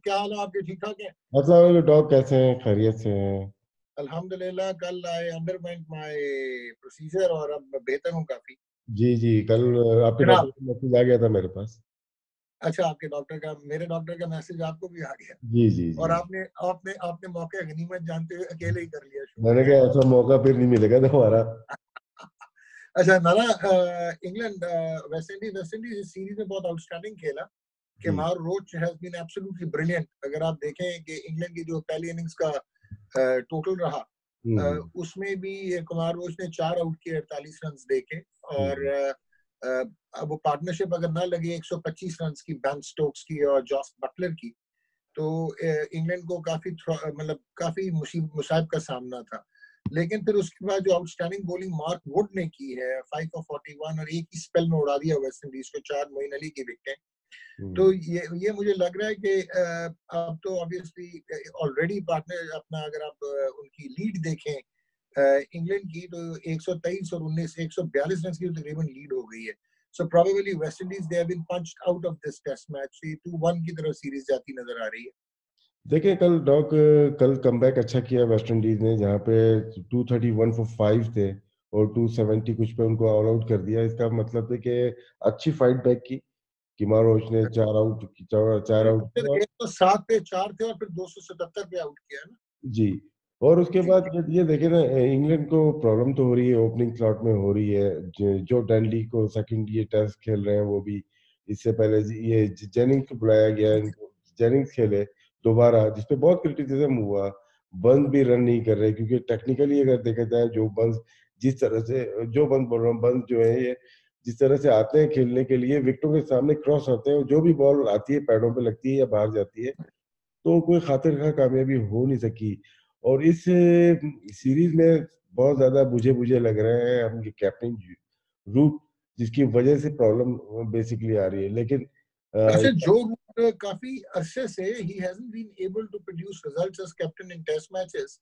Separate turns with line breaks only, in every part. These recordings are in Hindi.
क्या हाल है? आपके ठीक ठाक है?
मतलब डॉग कैसे हैं? खैरियत से हैं।
अल्हम्दुलिल्लाह कल आई अंडरवेंट माय प्रोसीजर और अब बेहतर हूँ काफ़ी।
जी जी कल आपके डॉक्टर का मैसेज आ गया था मेरे पास।
अच्छा आपके डॉक्टर का मेरे डॉक्टर का मैसेज आपको भी आ गया।
जी जी
और आपने आपने आपने मौके गनीमत जानते हुए अकेले ही कर लिया
मैंने कहा ऐसा मौका फिर नहीं मिलेगा दोबारा
अच्छा नाना England West Indies West Indies इस सीरीज़ में बहुत आउटस्टैंडिंग खेला।
जी
Kemar Roach has been absolutely brilliant अगर आप देखें कि इंग्लैंड की जो पहली इनिंग्स का टोटल रहा
हम्म।
उसमें भी कुमार रोच ने चार आउट किए 48 रन दे के और अब वो पार्टनरशिप अगर ना लगे 125 रन की बैन स्टोक्स की और जॉस बटलर की तो इंग्लैंड को काफ़ी मतलब काफ़ी मुसाइब का सामना था। लेकिन फिर उसके बाद जो आउटस्टैंडिंग बॉलिंग मार्क वुड ने की है फाइव फॉर फोर्टी वन और एक ही स्पेल में उड़ा दिया वेस्ट इंडीज को चार मोइन अली की विकेटें। तो
हम्म।
ये ये मुझे लग रहा है कि अब तो ऑब्वियसली ऑलरेडी पार्टनर अपना अगर आप उनकी लीड देखें इंग्लैंड की तो 123 और 19 142 रन की तो तकरीबन लीड हो गई है। So probably West Indies they have been punched out of this test match ये 2-1 की तरफ़ सीरीज़ जाती नज़र आ रही है।
देखिए कल डॉग कल कमबैक अच्छा किया वेस्ट इंडीज ने जहाँ पे 231 फॉर फाइव थे और 270 कुछ पे उनको ऑल आउट कर दिया। इसका मतलब है कि अच्छी फाइट बैक की। किमार रोच ने चार आउट चार, चार आउट और
107 पे चार थे और फिर 277 पे आउट किया ना।
जी और उसके बाद ये देखे ना इंग्लैंड को प्रॉब्लम तो हो रही है ओपनिंग स्लॉट में हो रही है। जो डैंडी को सेकंड ये टेस्ट खेल रहे हैं वो भी इससे पहले ये जेनिंग्स को बुलाया गया इनको जेनिंग्स खेले दोबारा जिसपे बहुत क्रिटिसिज्म हुआ। बंद भी रन नहीं कर रहे क्योंकि टेक्निकली अगर देखा जाए जो बंद जिस तरह से जो बंद बोल रहा हूँ बंद जो है ये जिस तरह से आते हैं खेलने के लिए विकेटों के सामने क्रॉस आते हैं और जो भी बॉल आती है पैडों पे लगती है या बाहर जाती है तो कोई खातिर खा कामयाबी हो नहीं सकी। और इस सीरीज़ में बहुत ज़्यादा बुझे बुझे लग रहे हैं उनके कैप्टन रूट जिसकी वजह से प्रॉब्लम बेसिकली आ रही है। लेकिन
अच्छा जो काफ़ी अरसे से ही hasn't been able to produce results as captain in test matches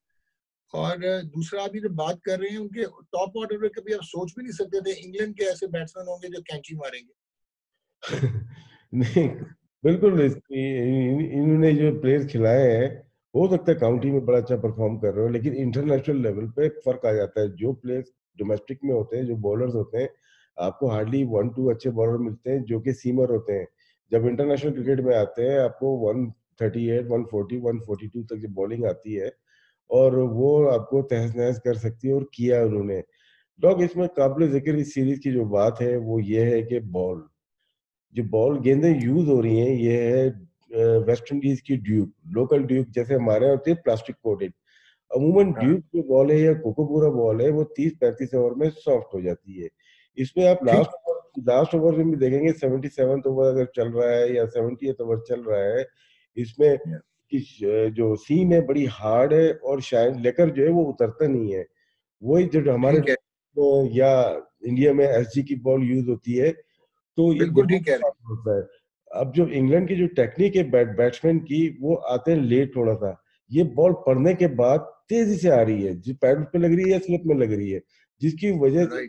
और दूसरा अभी जो बात कर रहे हैं, उनके टॉप ऑर्डर पे कभी आप सोच भी नहीं सकते थे इंग्लैंड के ऐसे बैट्समैन होंगे जो कैंची मारेंगे?
नहीं, बिल्कुल इन्होंने जो प्लेयर्स खिलाए हैं, हो सकता है काउंटी में बड़ा अच्छा परफॉर्म कर रहे हो, लेकिन इंटरनेशनल लेवल पे फ़र्क आ जाता है। जो प्लेयर्स डोमेस्टिक में होते हैं, जो बॉलर्स होते हैं, आपको हार्डली वन टू अच्छे बॉलर मिलते हैं, जो कि सीमर होते हैं। जब इंटरनेशनल क्रिकेट में आते हैं, आपको one thirty eight one forty one forty two तक जो बॉलिंग आती है और वो आपको तहस नहस कर सकती है और किया उन्होंने। डॉग इसमें काबिल ज़िक्र इस सीरीज़ की जो बात है वो ये है कि बॉल जो बॉल गेंदें यूज़ हो रही हैं ये है वेस्ट इंडीज की ड्यूक लोकल ड्यूक जैसे हमारे यहाँ होती है प्लास्टिक कोटेड। अमूमन
हाँ।
ड्यूक जो बॉल है या कोकोपूरा बॉल है वो 30 35 ओवर में सॉफ्ट हो जाती है। इसमें आप लास्ट लास्ट ओवर में भी देखेंगे 77 ओवर अगर चल रहा है या 70 ओवर चल रहा है इसमें कि जो सीम है बड़ी हार्ड है और शायद लेकर जो है वो उतरता नहीं है। वही जो हमारे अ, या इंडिया में एसजी की बॉल यूज़ होती है तो ये होता है। अब जो इंग्लैंड की जो टेक्निक है बैट बैट्समैन की वो आते हैं लेट थोड़ा सा। ये बॉल पड़ने के बाद तेज़ी से आ रही है जो पैड पे लग रही है स्लिप में लग रही है जिसकी वजह से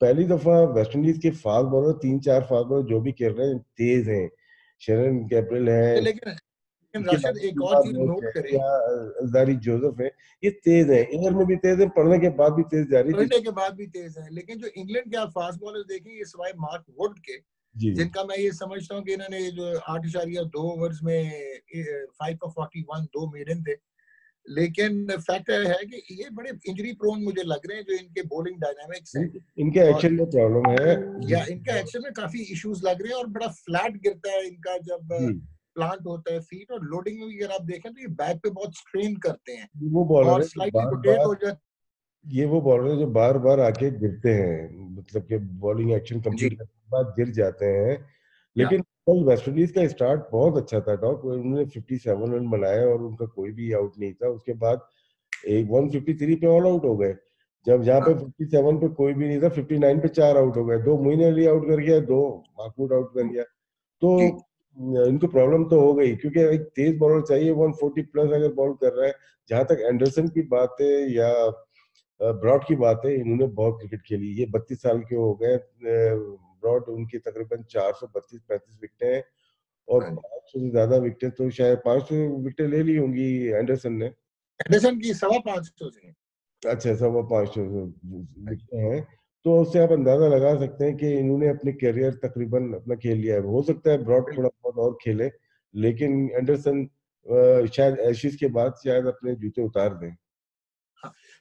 पहली दफ़ा वेस्ट इंडीज के फास्ट बॉलर तीन चार फास्ट बॉलर जो भी खेल रहे हैं तेज हैं। शेरन गैब्रियल है।
लेकिन राशिद एक और चीज़ नोट करें।
जोसेफ है ये तेज है। एयर में भी तेज है पढ़ने के बाद भी तेज जा रही
के बाद भी तेज है लेकिन जो इंग्लैंड के आप फास्ट बॉलर देखें ये सिवाय मार्क वुड के जिनका मैं ये समझता हूँ कि इन्होंने जो आठ इशारिया दो ओवर्स में फाइव फॉर फोर्टी वन दो मेडन थे। लेकिन फैक्ट है कि ये बड़े इंजरी प्रोन मुझे लग रहे हैं जो इनके बॉलिंग डायनामिक्स हैं।
इनके एक्शन में प्रॉब्लम है।
या इनका एक्शन में काफ़ी इश्यूज़ लग रहे हैं और बड़ा फ्लैट गिरता है इनका जब प्लांट होता है फीट और लोडिंग में अगर आप देखें तो ये बैक पे बहुत स्ट्रेन करते हैं।
वो बॉलर है
रोटेट हो जाते
ये वो बॉलर है जो बार बार आके गिरते हैं मतलब कि बॉलिंग एक्शन कंप्लीट करने के बाद गिर जाते हैं। लेकिन कल वेस्ट इंडीज का स्टार्ट बहुत अच्छा था डॉक उन्होंने 57 रन बनाए और उनका कोई भी आउट नहीं था। उसके बाद एक 153 पे ऑल आउट हो गए। जब जहाँ पे
हाँ।
57 पे कोई भी नहीं था 59 पे चार आउट हो गए। दो मोइन अली आउट कर गया दो महमूद आउट कर गया। तो इनको प्रॉब्लम तो हो गई क्योंकि एक तेज बॉलर चाहिए 140 प्लस अगर बॉल कर रहा है जहाँ तक एंडरसन की बात है या ब्रॉड की बात है इन्होंने बहुत क्रिकेट खेली। ये बत्तीस साल के हो गए ब्रॉड उनकी तकरीबन चार सौ बत्तीस पैंतीस विकेटें हैं और हाँ पाँच सौ से ज़्यादा विकेट तो शायद पाँच सौ विकेट ले ली होंगी एंडरसन ने।
एंडरसन की सवा पाँच सौ से।
अच्छा सवा पाँच सौ विकेट हैं। तो उससे आप अंदाज़ा लगा सकते हैं कि इन्होंने अपने करियर तकरीबन अपना खेल लिया है। हो सकता है ब्रॉड थोड़ा बहुत और खेले, लेकिन एंडरसन शायद एशिस के बाद शायद अपने जूते उतार दें।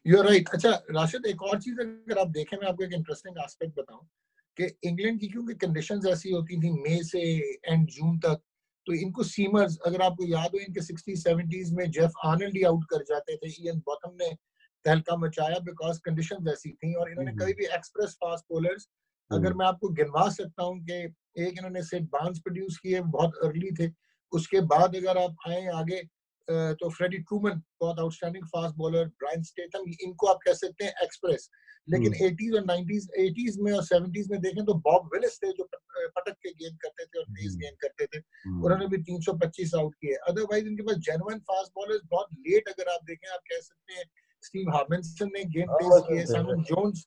यू आर राइट अच्छा राशिद, एक और चीज़ अगर आप देखें, मैं आपको एक इंटरेस्टिंग एस्पेक्ट बताऊँ कि इंग्लैंड की क्योंकि कंडीशंस ऐसी होती थी मई से एंड जून तक तो इनको सीमर्स अगर आपको याद हो, इनके 60 70s में जेफ आर्नल्ड ही आउट कर जाते थे इयन बॉटम ने तहलका मचाया बिकॉज़ कंडीशंस ऐसी थी और इन्होंने कभी भी एक्सप्रेस फास्ट बॉलर्स अगर मैं आपको गिनवा सकता हूँ कि एक इन्होंने सेट बाँस प्रोड्यूस किए बहुत अर्ली थे उसके बाद अगर आप आए आगे तो फ्रेडी ट्रूमन बहुत outstanding fast bowler Brian Statham इनको आप कह सकते हैं एक्सप्रेस लेकिन एटीज और नाइनटीज एटीज में और सेवेंटीज में देखें तो बॉब विलिस थे जो पटक के गेंद करते थे और तेज गेंद करते थे। उन्होंने भी 325 आउट किए। अदरवाइज़ इनके पास जेनुइन फास्ट बॉलर बहुत लेट अगर आप देखें आप कह सकते हैं स्टीव हार्मिंसन ने गेंद हाँ, तेज किए सैमन जोन्स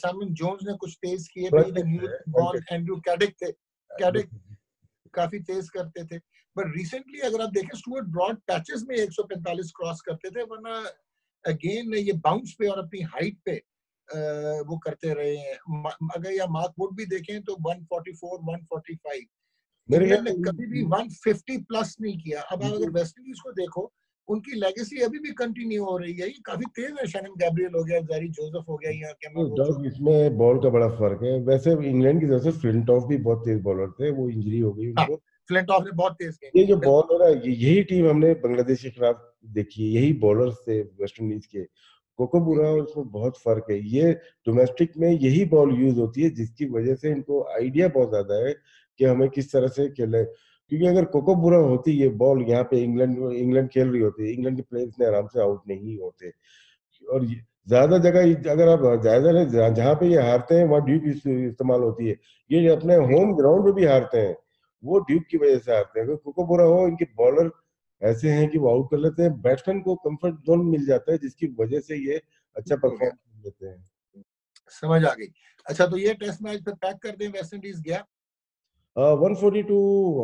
सैमन जोन्स ने कुछ तेज किए थे न्यू बॉर्न एंड्रू कैडिक थे कैडिक काफ़ी तेज करते थे। बट रिसेंटली अगर आप देखें स्टुअर्ट ब्रॉड पैचेस में 145 क्रॉस करते थे वरना अगेन ये बाउंस पे और अपनी हाइट पे वो करते रहे हैं। अगर या मार्क वुड भी देखें तो 144 145 मेरे ने कभी भी 150 प्लस नहीं किया। अब आप अगर वेस्ट इंडीज को देखो उनकी लेगेसी अभी भी कंटिन्यू हो रही है। ये काफ़ी तेज है शैनन गैब्रियल हो गया जैरी जोसेफ हो गया या
क्या इसमें बॉल का बड़ा फ़र्क है। वैसे इंग्लैंड की तरफ़ से फ्लिंटॉफ भी बहुत तेज बॉलर थे वो इंजरी हो गई हाँ, उनको
फ्लिंटॉफ ने बहुत तेज
ये जो बॉलर है यही टीम हमने बांग्लादेश के खिलाफ देखी है यही बॉलर थे वेस्ट इंडीज के। कोकोबुरा और उसमें बहुत फ़र्क है। ये डोमेस्टिक में यही बॉल यूज़ होती है जिसकी वजह से इनको आइडिया बहुत ज़्यादा है कि हमें किस तरह से खेले। क्योंकि अगर कोको बुरा होती ये बॉल यहाँ पे इंग्लैंड इंग्लैंड खेल रही होती इंग्लैंड के प्लेयर्स ने आराम से आउट नहीं होते। और ज़्यादा जगह अगर आप जायजा लें जहाँ पे ये हारते हैं वहाँ ड्यूब इस्तेमाल होती है। ये अपने होम ग्राउंड पे भी हारते हैं वो ड्यूब की वजह से हारते हैं। अगर कोको बुरा हो इनके बॉलर ऐसे हैं कि वो आउट कर लेते हैं बैट्समैन को कंफर्ट जोन मिल जाता है जिसकी वजह से ये अच्छा परफॉर्म कर लेते हैं।
समझ आ गई। अच्छा तो ये टेस्ट मैच फिर पैक कर दें वेस्ट इंडीज गया?
वन फोर्टी टू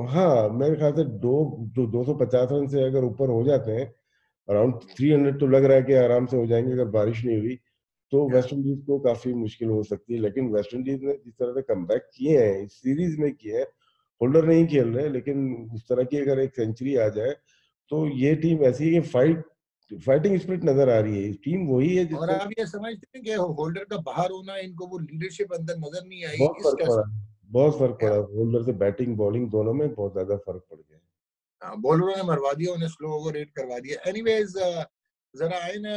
हाँ मेरे ख्याल से दो जो दो सौ पचास रन से अगर ऊपर हो जाते हैं अराउंड थ्री हंड्रेड तो लग रहा है कि आराम से हो जाएँगे अगर बारिश नहीं हुई तो वेस्ट इंडीज को काफ़ी मुश्किल हो सकती है लेकिन वेस्ट इंडीज ने जिस तरह से कम किए हैं इस सीरीज़ में किए हैं होल्डर नहीं खेल रहे लेकिन उस तरह की अगर एक सेंचुरी आ जाए तो ये टीम ऐसी है कि फाइट फाइटिंग स्पिरिट नज़र आ रही है टीम वही है
और आप ये समझते हैं कि होल्डर का बाहर होना इनको वो लीडरशिप अंदर नज़र नहीं आई
बहुत फ़र्क पड़ा। बोलर से बैटिंग बॉलिंग दोनों में बहुत ज़्यादा फ़र्क पड़
गया। बॉलरों हाँ, ने मरवा दिया उन्हें स्लो ओवर रेट करवा दिया। एनीवेज जरा आए ना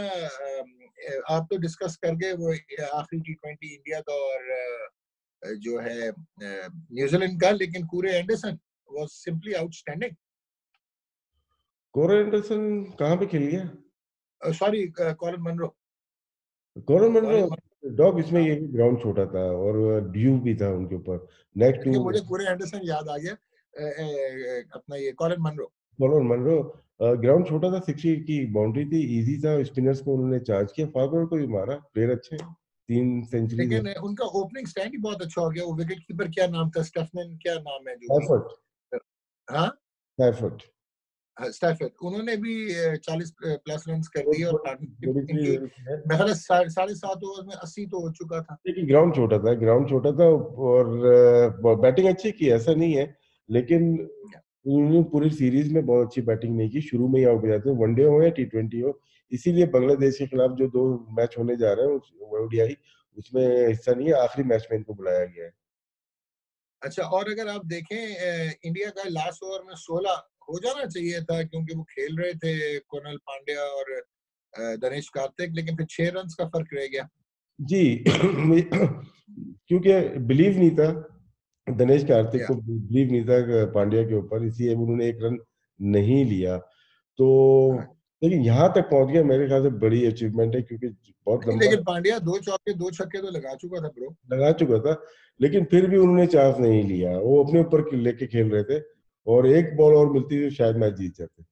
आप तो डिस्कस कर गए वो आखिरी टी ट्वेंटी इंडिया का और जो है न्यूजीलैंड का लेकिन पूरे Anderson was simply outstanding
Corey Anderson कहाँ पे खेल
गया? Sorry Colin Munro.
Colin Munro. डॉग इसमें ये ग्राउंड छोटा था और ड्यू भी था उनके ऊपर।
नेक्स्ट टू मुझे पूरे एंडरसन याद आ गया। अपना ये Colin Munro
Colin Munro ground छोटा था 60 की बाउंड्री थी इजी था स्पिनर्स को उन्होंने चार्ज किया फागर को भी मारा प्लेयर अच्छे तीन सेंचुरी
लेकिन उनका ओपनिंग स्टैंड ही बहुत अच्छा हो गया वो विकेट कीपर क्या नाम था स्टेफन क्या नाम है जो हाँ?
सैफर्ट
स्टैफर्ड उन्होंने भी 40 प्लस रन कर दिए और मेरा साढ़े सात ओवर में 80 तो हो चुका था।
ग्राउंड छोटा था ग्राउंड छोटा था और बैटिंग अच्छी की ऐसा नहीं है लेकिन उन्होंने पूरी सीरीज़ में बहुत अच्छी बैटिंग नहीं की शुरू में ही आउट हो जाते हैं वनडे हो या टी ट्वेंटी हो इसीलिए बांग्लादेश के खिलाफ जो दो मैच होने जा रहे हैं ओडीआई उसमें हिस्सा नहीं है आखिरी मैच में इनको बुलाया गया है।
अच्छा और अगर आप देखें इंडिया का लास्ट ओवर में 16 हो जाना चाहिए था क्योंकि वो खेल रहे थे कोनल पांड्या और दनेश कार्तिक लेकिन फिर छह रन का फ़र्क रह गया।
जी क्योंकि बिलीव नहीं था दिनेश कार्तिक को बिलीव नहीं था पांड्या के ऊपर इसलिए उन्होंने एक रन नहीं लिया। तो। लेकिन यहाँ तक पहुँच गया मेरे ख्याल से बड़ी अचीवमेंट है क्योंकि
बहुत लंबा लेकिन पांड्या दो चौके दो छक्के तो लगा चुका था ब्रो
लगा चुका था लेकिन फिर भी उन्होंने चांस नहीं लिया। वो अपने ऊपर लेके खेल रहे थे। और एक बॉल और मिलती तो शायद मैच जीत जाते।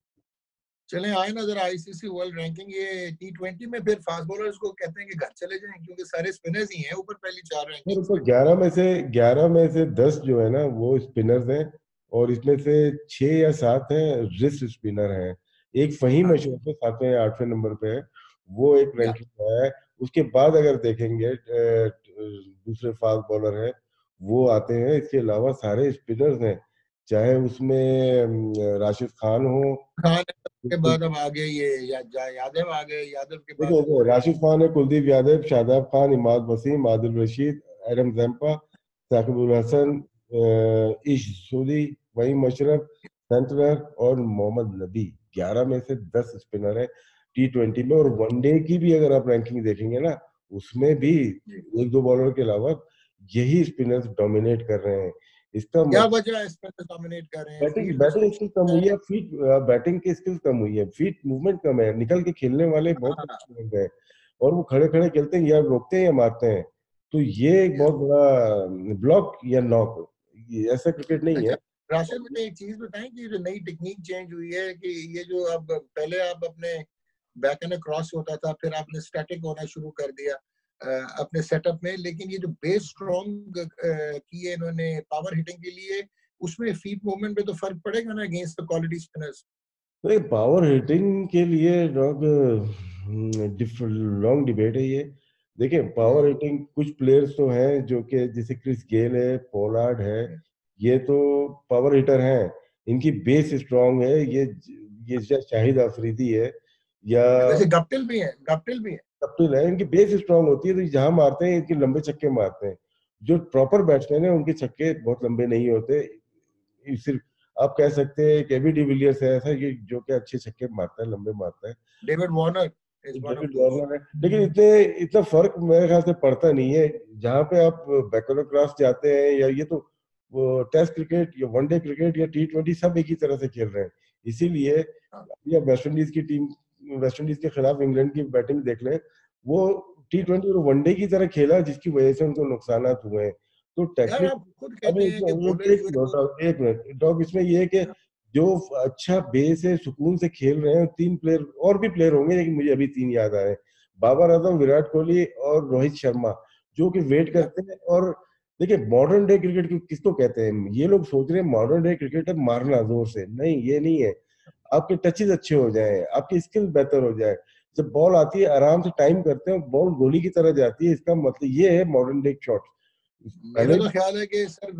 चले आए ना जरा आईसीसी वर्ल्ड रैंकिंग ये टी ट्वेंटी में फिर फास्ट बॉलर्स को कहते हैं कि घर चले जाएँ क्योंकि सारे स्पिनर्स ही हैं ऊपर पहली चार रैंकिंग
ऊपर ग्यारह में से ग्यारह में से दस जो है ना वो स्पिनर्स हैं और इसमें से छह या सात हैं रिस्ट स्पिनर हैं। एक फहीम
हाँ।
अशरफ है सातवें या आठवें नंबर पे है वो एक रैंकिंग है। उसके बाद अगर देखेंगे दूसरे फास्ट बॉलर है वो आते हैं इसके अलावा सारे स्पिनर्स हैं। चाहे उसमें राशिद खान हो।
खान के बाद अब आगे ये या, यादव आ गए यादव के बाद
देखो राशिद खान है कुलदीप यादव शादाब खान इमाद वसीम आदिल रशीद एडम जैम्पा साकिबुल हसन इश सूदी वही मशरफ सेंटनर और मोहम्मद नबी। ग्यारह में से दस स्पिनर है टी ट्वेंटी में और वनडे की भी अगर आप रैंकिंग देखेंगे ना उसमें भी एक दो बॉलर के अलावा यही स्पिनर्स डोमिनेट कर रहे हैं।
इसका क्या वजह है डोमिनेट कर रहे हैं?
बैटिंग बैटिंग स्किल कम हुई है फीट बैटिंग की स्किल कम हुई है फीट मूवमेंट कम है निकल के खेलने वाले बहुत हाँ। अच्छे लोग हैं और वो खड़े खड़े खेलते हैं या रोकते हैं या मारते हैं तो ये एक बहुत बड़ा ब्लॉक या नॉक ऐसा क्रिकेट नहीं है।
अच्छा, राशिद मुझे एक चीज़ बताएँ कि जो नई टेक्निक चेंज हुई है कि ये जो अब पहले आप अपने बैक एंड क्रॉस होता था फिर आपने स्टैटिक होना शुरू कर दिया अपने सेटअप में लेकिन ये जो बेस स्ट्रॉन्ग किए इन्होंने पावर हिटिंग के लिए उसमें फीट मूवमेंट पे तो फ़र्क पड़ेगा ना अगेंस्ट द क्वालिटी स्पिनर्स
तो पावर हिटिंग के लिए डॉग लॉन्ग डिबेट है ये। देखिए पावर हिटिंग कुछ प्लेयर्स तो हैं जो कि जैसे क्रिस गेल है पोलार्ड है ये तो पावर हिटर हैं। इनकी बेस स्ट्रांग है ये ये शाहिद अफरीदी है या
वैसे गप्टिल भी है गप्टिल भी है।
गप्टिल है इनकी बेस स्ट्रांग होती है तो जहाँ मारते हैं इनके लंबे छक्के मारते हैं। जो प्रॉपर बैट्समैन है उनके छक्के बहुत लंबे नहीं होते। सिर्फ़ आप कह सकते हैं केवी डिविलियर्स है ऐसा कि जो कि अच्छे छक्के मारता है लंबे मारता है।
डेविड वार्नर
लेकिन इतने इतना फ़र्क मेरे ख्याल से पड़ता नहीं है। जहाँ पे आप बैकवर्ड क्लास जाते हैं या ये तो वो टेस्ट क्रिकेट या वनडे क्रिकेट या टी ट्वेंटी सब एक ही तरह से खेल रहे हैं। इसीलिए हाँ। या वेस्ट इंडीज की टीम वेस्ट इंडीज के खिलाफ इंग्लैंड की बैटिंग देख लें वो टी ट्वेंटी और वनडे की तरह खेला जिसकी वजह से उनको नुकसान हुए हैं। तो टेक्निक एक मिनट डॉग इसमें ये है कि हाँ। जो अच्छा बेस है सुकून से खेल रहे हैं तीन प्लेयर और भी प्लेयर होंगे लेकिन मुझे अभी तीन याद आ रहे हैं। बाबर आज़म विराट कोहली और रोहित शर्मा जो कि वेट करते हैं और देखिए मॉडर्न डे क्रिकेट किसको कहते हैं? ये लोग सोच रहे हैं मॉडर्न डे क्रिकेट है मारना ज़ोर से। नहीं ये नहीं है। आपके टचेज अच्छे हो जाए आपकी स्किल बेहतर हो जाए। जब बॉल आती है आराम से टाइम करते हैं बॉल गोली की तरह जाती है इसका मतलब ये है मॉडर्न डे शॉट
मेरा तो ख्याल है कि सर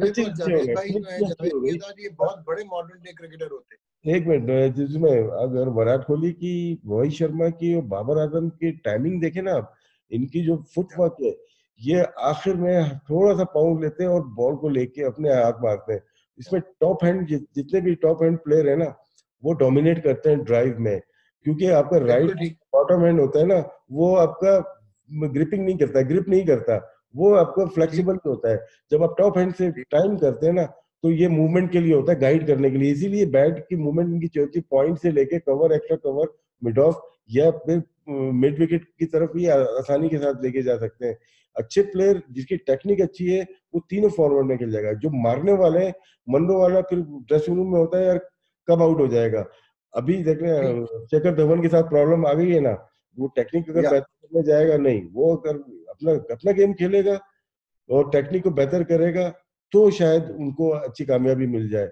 है बहुत बड़े मॉडर्न डे क्रिकेटर होते
एक मिनट जिसमें अगर विराट कोहली की रोहित शर्मा की और बाबर आज़म की टाइमिंग देखे ना आप इनकी जो फुटवर्क है ये आखिर में थोड़ा सा पाउंड लेते हैं और बॉल को लेके अपने हाथ मारते हैं। इसमें टॉप हैंड जितने भी टॉप हैंड प्लेयर है ना वो डोमिनेट करते हैं ड्राइव में क्योंकि आपका राइट बॉटम हैंड होता है ना वो आपका ग्रिपिंग नहीं करता ग्रिप नहीं करता वो आपको फ्लेक्सिबल होता है। जब आप टॉप हैंड से टाइम करते हैं ना तो ये मूवमेंट के लिए होता है गाइड करने के लिए। इसीलिए बैट की मूवमेंट इनकी चौथी पॉइंट से लेके cover extra cover mid off या फिर मिड विकेट की तरफ़ ही आसानी के साथ लेके जा सकते हैं। अच्छे प्लेयर जिसकी टेक्निक अच्छी है वो तीनों फॉरवर्ड में खेल जाएगा। जो मारने वाले हैं मंडो वाला फिर ड्रेसिंग रूम में होता है यार कब आउट हो जाएगा। अभी देख रहे हैं शेखर धवन के साथ प्रॉब्लम आ गई है ना? वो टेक्निक अगर बेहतर में जाएगा नहीं वो अगर अपना अपना गेम खेलेगा और टेक्निक को बेहतर करेगा तो शायद उनको अच्छी कामयाबी मिल जाए।